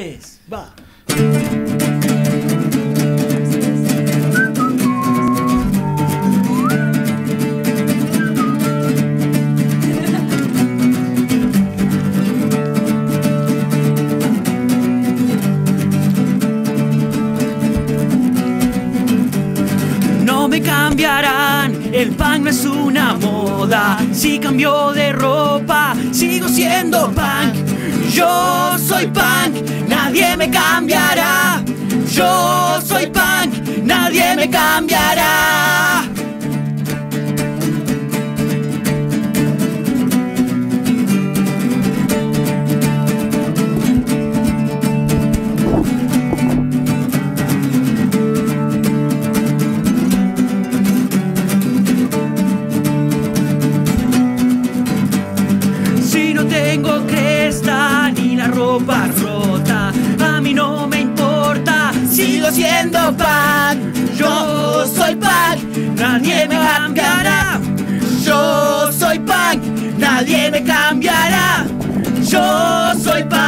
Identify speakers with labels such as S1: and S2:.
S1: Va. No me cambiarán, el pan no es una moda. Si cambio de ropa, sigo siendo punk. Yo soy punk, nadie me cambiará. Yo soy punk, nadie me cambiará. Si no tengo cresta ni la ropa sigo siendo punk. Yo soy punk, nadie me cambiará. Yo soy punk, nadie me cambiará. Yo soy cambiará.